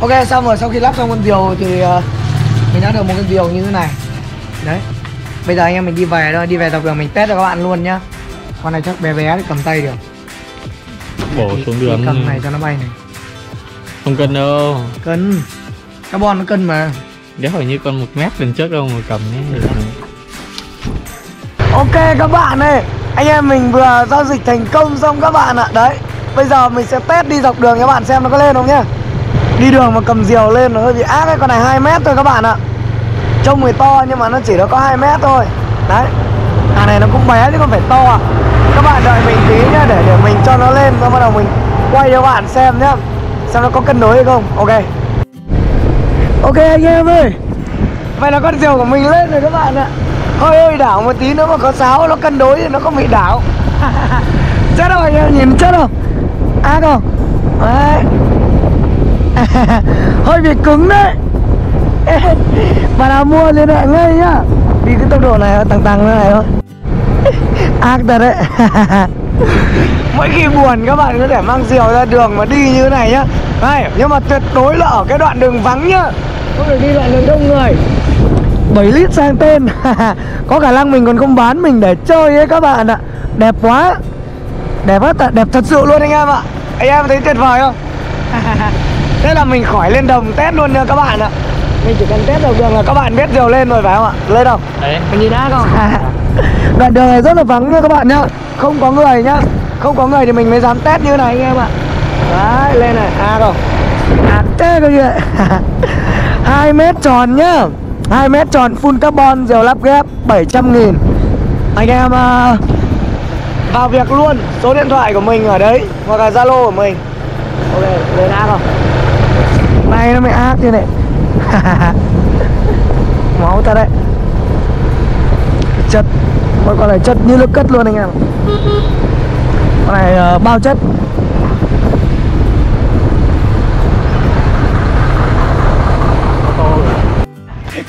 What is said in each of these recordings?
ok xong rồi sau khi lắp xong con diều thì uh, mình đã được một con diều như thế này. Đấy. Bây giờ anh em mình đi về thôi đi về dọc đường mình test cho các bạn luôn nhá. Con này chắc bé bé thì cầm tay được. Bổ Thì- xuống đường cầm này cho nó bay này. Không cân đâu. Cân carbon nó cân mà. Đéo phải như con một mét lần trước đâu mà cầm ấy Ok các bạn ơi. Anh em mình vừa giao dịch thành công xong các bạn ạ. Đấy. Bây giờ mình sẽ test đi dọc đường các bạn xem nó có lên không nhá Đi đường mà cầm diều lên nó hơi bị ác ấy, Con này 2 mét thôi các bạn ạ. Trông người to nhưng mà nó chỉ nó có 2 mét thôi. Đấy Hàng này nó cũng bé chứ không phải to à. Các bạn đợi mình tí nhá, Để để mình cho nó lên rồi bắt đầu mình quay cho bạn xem nhá, Xem nó có cân đối hay không. Ok. Ok anh em ơi. Vậy là con diều của mình lên rồi các bạn ạ. Hơi hơi đảo một tí nữa mà có sáo, nó cân đối thì nó không bị đảo. Chết rồi, anh em nhìn chết không? Ác không? Đấy. Hơi bị cứng đấy. Bà nào mua liên hệ ngay nhá. Đi cái tốc độ này tăng tăng như này thôi. Ác thật đấy. Mỗi khi buồn các bạn có thể mang diều ra đường mà đi như thế này nhá. Này, nhưng mà tuyệt đối là ở cái đoạn đường vắng nhá. Không được đi đoạn đường đông người. 7 lít sang tên. Có khả năng mình còn không bán mình để chơi ấy các bạn ạ. Đẹp quá. Đẹp quá, đẹp thật sự luôn anh em ạ. Anh em thấy tuyệt vời không? Thế là mình khỏi lên đồng test luôn nha các bạn ạ. Mình chỉ cần test đầu đường là các bạn biết diều lên rồi phải không ạ? Lên không? Đấy. Mình nhìn đã không? Đoạn đường này rất là vắng nha các bạn nhá. Không có người nhá. Không có người thì mình mới dám test như này anh em ạ. Đấy lên này. À không? À thế cơ kìa hai mét tròn nhá. 2 mét tròn full carbon diều lắp ghép 700 nghìn. Anh em à, vào việc luôn. Số điện thoại của mình ở đấy hoặc là zalo của mình. Ok lên ác không này nó mới ác như này. Máu ta đấy. Chất Con con này chất như nước cất luôn anh em Con này ờ, bao chất.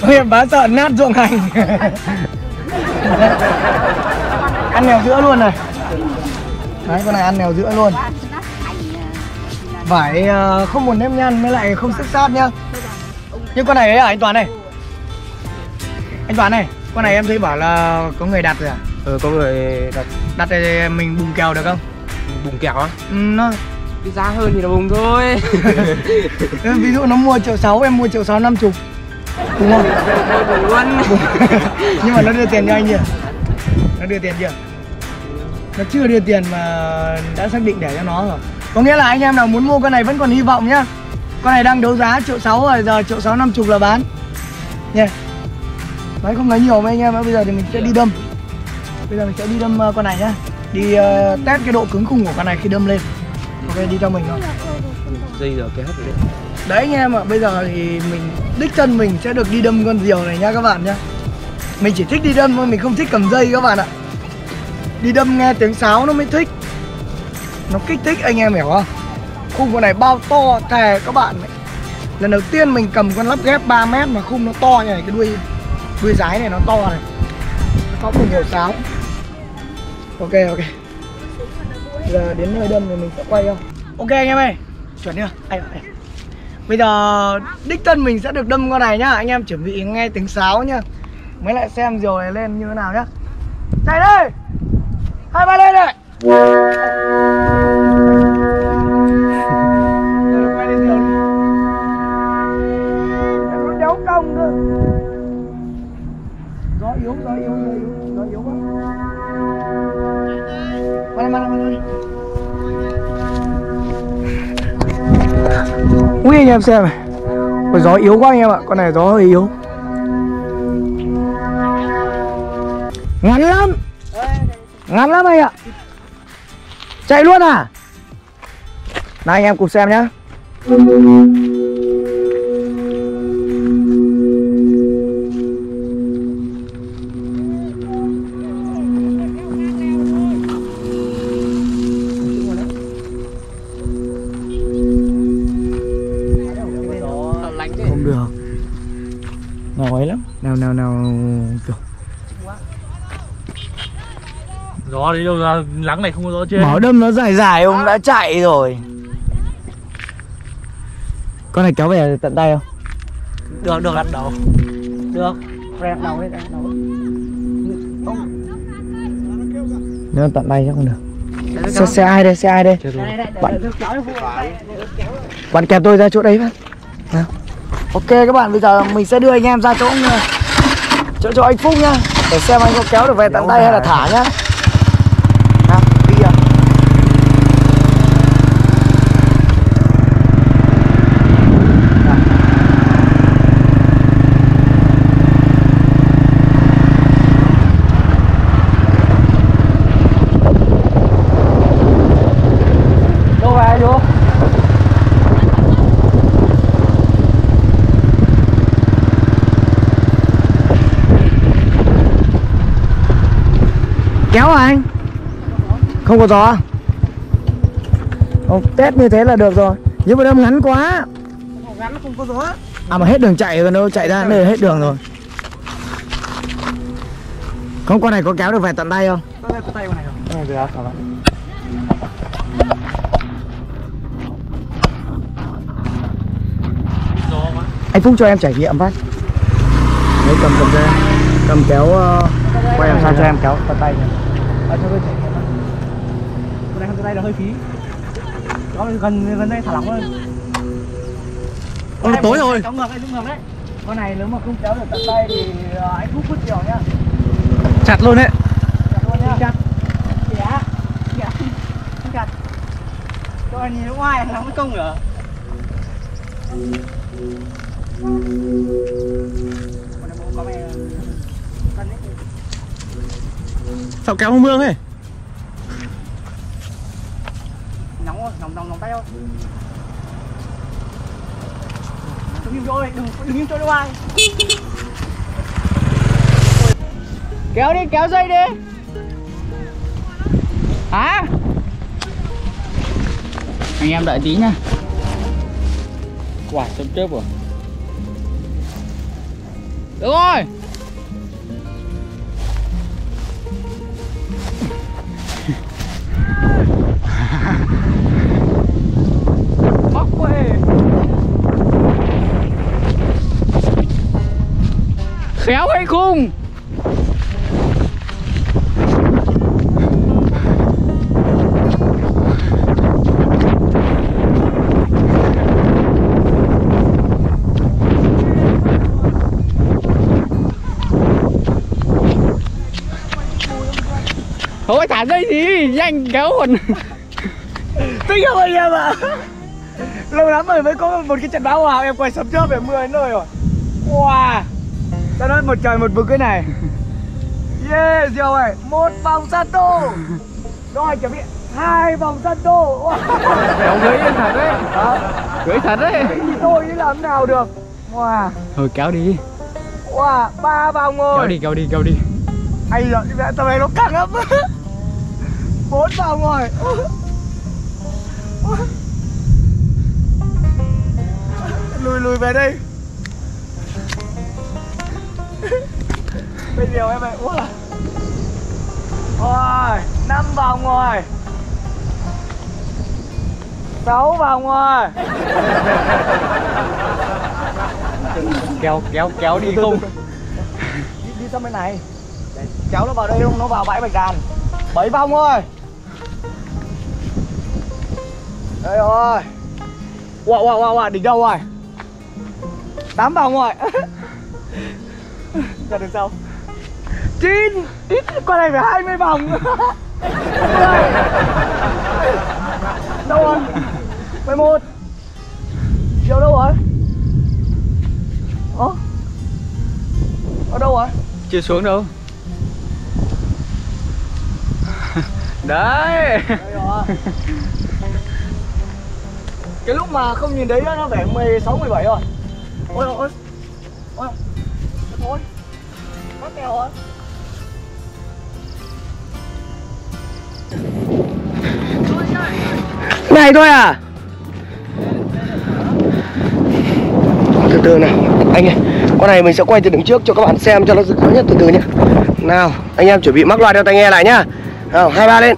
Em bá sợ nát ruộng hành. Ăn nèo giữa luôn này. Đấy con này ăn nèo giữa luôn Vải ờ, không một nếp nhăn mới lại không xước sát nhá. Nhưng con này ấy à anh Toàn này Anh Toàn này Con này em thấy bảo là có người đặt rồi à? Ừ, có người đặt. Đặt thì mình bùng kèo được không? bùng kẹo á? Ừ, nó Đi giá hơn thì là bùng thôi. Ví dụ nó mua triệu sáu em mua triệu sáu năm chục. Đúng không? Bùng luôn. Nhưng mà nó đưa tiền cho anh chưa? Nó đưa tiền chưa? Nó chưa đưa tiền mà đã xác định để cho nó rồi Có nghĩa là anh em nào muốn mua con này vẫn còn hy vọng nhá. Con này đang đấu giá triệu sáu rồi giờ triệu sáu năm chục là bán. Nha. Đấy không nói nhiều với anh em bây giờ thì mình sẽ đi đâm. Bây giờ mình sẽ đi đâm ờ, con này nhá. Đi ờ, test cái độ cứng khủng của con này khi đâm lên. Ok đi cho mình thôi Dây giờ cái hấp rồi đấy. Đấy anh em ạ, bây giờ thì mình đích thân mình sẽ được đi đâm con diều này nha các bạn nhá. Mình chỉ thích đi đâm thôi, mình không thích cầm dây các bạn ạ. Đi đâm nghe tiếng sáo nó mới thích nó kích thích anh em hiểu không? Khung con này bao to thề các bạn ấy. Lần đầu tiên mình cầm con lắp ghép 3 mét mà khung nó to như này Cái đuôi đuôi rái này nó to này. Nó có cùng nhiều sáo Ok ok. Giờ đến nơi đâm thì mình sẽ quay không? Ok anh em ơi Chuẩn chưa? Ai, ơi Bây giờ đích thân mình sẽ được đâm con này nhá. Anh em chuẩn bị nghe tiếng sáo nhá. Mới lại xem rồi lên như thế nào nhá. Chạy đây! Hai ba lên này em xem này. Ôi, Gió yếu quá anh em ạ Con này gió hơi yếu. Ngắn lắm. Ngắn lắm anh ạ. Chạy luôn à? Nào anh em cùng xem nhá. Nào nào kiểu gió đi đâu ra lắng này không có gió trên. Bảo đâm nó dài dài ông đã chạy rồi. Con này kéo về tận tay không? Được, được. Đặt đầu. Được. Rẹp đầu đấy, rẹp đầu. Nếu tận tay chắc không được. Xe, xe ai đây, xe ai đây? Bạn Bạn kẹp tôi ra chỗ đấy bạn Nào. Ok các bạn, bây giờ mình sẽ đưa anh em ra chỗ nha Chỗ chỗ anh Phúc nhá. Để xem anh có kéo được về tận tay hay là thả nhá Nào, đi à Đâu về vô Kéo à anh Không có gió? Không, test như thế là được rồi. Nhưng mà đâm ngắn quá. Ngắn không có gió À mà hết đường chạy rồi đâu chạy ra đây là hết đường rồi. Không con này có kéo được về tận tay không? Tay con này không? Được Anh Phúc cho em trải nghiệm phát. Đấy cầm cầm ra. Cầm kéo uh, Quay làm sao cho em kéo tận tay này Ở cho tôi trải nghiệm á Con này không tay là hơi phí. Có gần gần đây thả lỏng hơn Ôi, tối rồi. Chống ngược đấy, ngược đấy. Con này nếu mà không kéo được tận tay thì uh, anh Phúc vứt chiều nhá. Chặt luôn đấy. Chặt luôn nhá. Chặt. Không chặt. Cho anh nhìn ngoài nó mới công nữa này Sao kéo không mương ấy nóng nóng tay không đừng im chỗ đây đừng đừng im chỗ đâu ai kéo đi kéo dây đi. Hả? Anh em đợi tí nha Quả chấm chớp rồi Được rồi Khéo hay không? Thôi thả dây gì nhanh, kéo hồn. Tính không anh em ạ Lâu lắm rồi mới có một cái trận bão hòa, Em quay sớm trước về mưa đến nơi rồi Wow Ta nói một trời một vực cái này. Yeah Diều ơi Một vòng Santo Rồi chuẩn bị. Hai vòng Santo. Kéo gửi thật đấy. Đó. Gửi thật đấy. Thì tôi chứ làm nào được. Wow. Thôi kéo đi. Wow ba vòng rồi. Kéo đi kéo đi kéo đi. Ây giời, mẹ tầm này nó căng lắm. Bốn vòng rồi. Lùi lùi về đây Bây giờ em ơi, ủa? Rồi, năm vòng rồi. Sáu vòng rồi. Kéo kéo kéo đi không? Đi, đi sang bên này. Để kéo nó vào đây không? Nó vào bãi bạch đàn. Bảy vòng rồi. Đây rồi. Wow wow wow, wow đỉnh đâu rồi. Tám vòng rồi ra được sao chín. Ít con này phải hai mươi vòng. Mười. đâu rồi? mười một. Chiều đâu rồi? Ơ ở đâu rồi? Chưa xuống đâu. Đấy. Đây rồi. Cái lúc mà không nhìn thấy nó phải 16, 17 rồi. Ôi ôi Ôi rồi Này thôi à? Từ từ nào Anh ơi Con này mình sẽ quay từ đứng trước cho các bạn xem cho nó rõ nhất từ từ nhé Nào Anh em chuẩn bị mắc loa đeo tai nghe lại nhá. Nào, hai ba lên.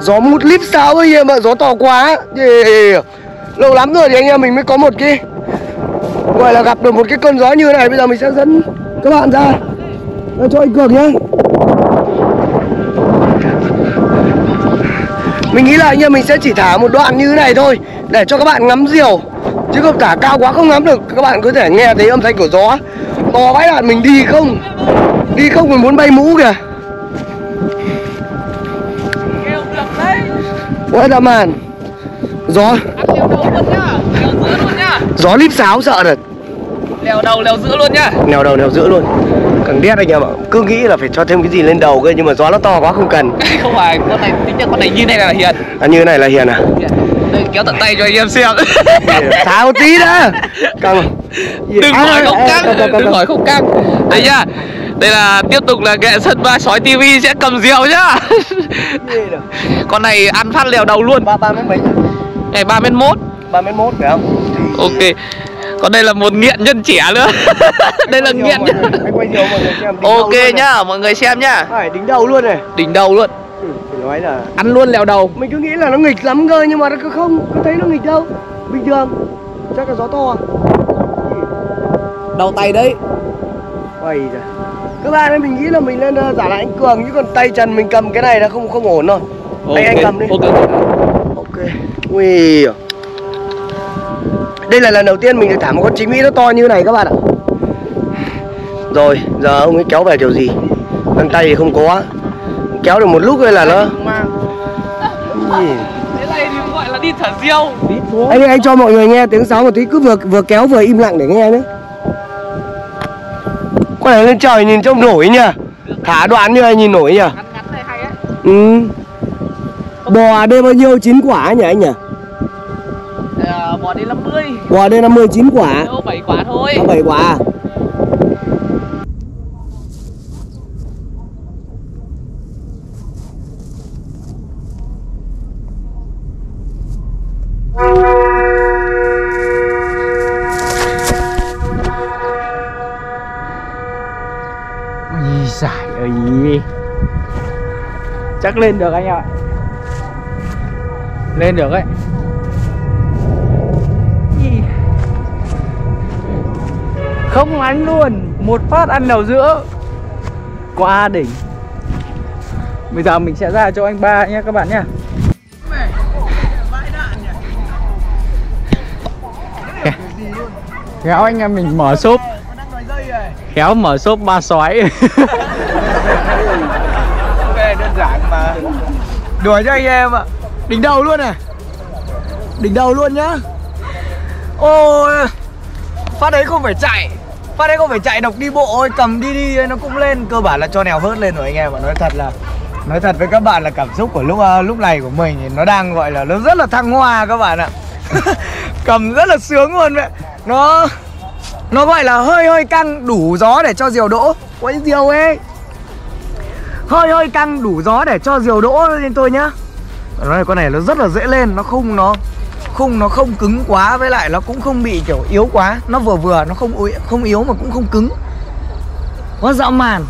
Gió mút lít sao ấy anh em ạ, Gió to quá. Yeah. Lâu lắm rồi thì anh em mình mới có một cái, Gọi là gặp được một cái cơn gió như thế này. Bây giờ mình sẽ dẫn các bạn ra. Để Cho anh Cường nhá. Mình nghĩ là anh em mình sẽ chỉ thả một đoạn như thế này thôi, Để cho các bạn ngắm diều. Chứ không thả cao quá không ngắm được, Các bạn có thể nghe thấy âm thanh của gió. To vãi đạn mình đi không? Đi không mình muốn bay mũ kìa. Leo giữa luôn nhá Gió líp sáo sợ thật. Leo đầu leo giữa luôn nhá. Nèo đầu nèo giữa luôn. Càng đét anh em ạ Cứ nghĩ là phải cho thêm cái gì lên đầu cơ Nhưng mà gió nó to quá không cần. Không phải con này tính ra con này như này là hiền. À như này là hiền à? Hiền. Đây kéo tận tay cho anh em xem. Tháo tí đã. Càng Đừng hỏi không căng. căng, căng, Đừng căng. hỏi không căng. Đây nhá đây là tiếp tục là nghệ sân ba sói tivi sẽ cầm diều nhá. Con này ăn phát lèo đầu luôn. Ba ba mét mấy Ngày 3 mét 1 ba mét mốt phải không? Ok. Còn đây là một nghiện nhân trẻ nữa. Đây là nghiện nhá Ok này. nhá mọi người xem nhá. Phải đính đầu luôn này. Đỉnh đầu luôn. Ừ, phải nói là Ăn luôn lèo đầu. Mình cứ nghĩ là nó nghịch lắm cơ Nhưng mà nó cứ không Có thấy nó nghịch đâu. Bình thường. Chắc là gió to à? Đầu tay đấy. Quay ra Các bạn ơi mình nghĩ là mình nên ờ, giả lại anh Cường Chứ còn tay chân mình cầm cái này là không không ổn rồi Anh anh cầm đi. Ok. Ok. Ok Ui Đây là lần đầu tiên mình được thả một con chính mỹ nó to như này các bạn ạ. Rồi giờ ông ấy kéo về kiểu gì? Găng tay thì không có. Kéo được một lúc rồi là nó Ui. Thế này thì gọi là đi thả diều Anh anh cho mọi người nghe tiếng sáo một tí Cứ vừa vừa kéo vừa im lặng để nghe nữa Con này lên trời nhìn trông nổi nha Thả đoạn như này nhìn nổi nhỉ? Ngắn ngắn này hay ấy. Ừ. Bò đây bao nhiêu? Chín quả nhỉ anh nhỉ? À, Bò đi 50 Bò đây 59 quả. Đâu 7 quả thôi. Có 7 quả à? Ui giải ơi. Chắc lên được anh ạ. Lên được ấy. Không ăn luôn, Một phát ăn đầu giữa. Quá đỉnh. Bây giờ mình sẽ ra cho anh ba nhé các bạn nhé Kéo anh em mình mở shop. Khéo mở shop ba xoáy. Ok đơn giản mà. Đùa cho anh em ạ. Đỉnh đầu luôn này. Đỉnh đầu luôn nhá. Ôi, Phát đấy không phải chạy. Phát đấy không phải chạy độc đi bộ ôi Cầm đi đi, nó cũng lên. Cơ bản là cho nèo hớt lên rồi anh em ạ. Nói thật là, Nói thật với các bạn là cảm xúc của lúc ờ, lúc này của mình thì Nó đang, gọi là, nó rất là thăng hoa các bạn ạ. Cầm rất là sướng luôn vậy Nó nó gọi là hơi hơi căng đủ gió để cho diều đỗ. Quấy diều ấy hơi hơi căng đủ gió để cho diều đỗ lên tôi nhá. Nói con này nó rất là dễ lên, nó không, nó khung nó không cứng quá, với lại nó cũng không bị kiểu yếu quá. Nó vừa vừa, nó không không yếu mà cũng không cứng. Quá dạo màn